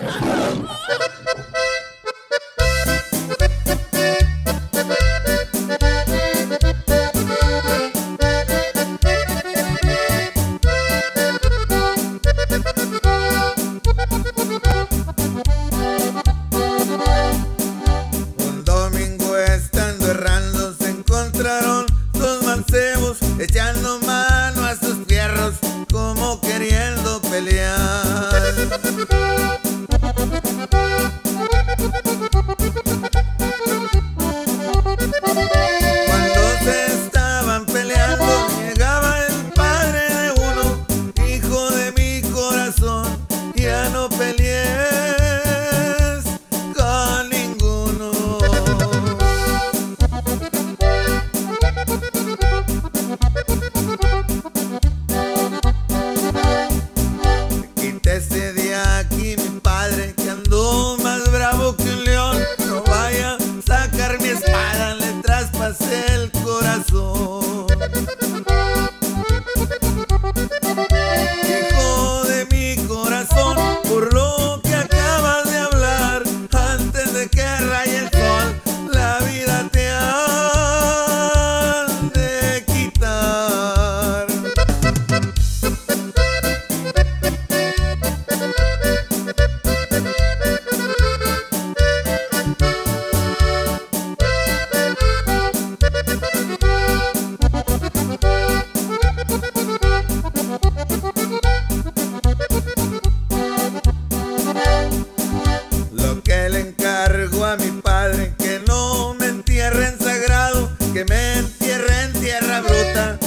Un domingo estando errando se encontraron dos mancebos echando mano a sus fierros como queriendo pelear. ruego a mi padre que no me entierre en sagrado, que me entierre en tierra bruta.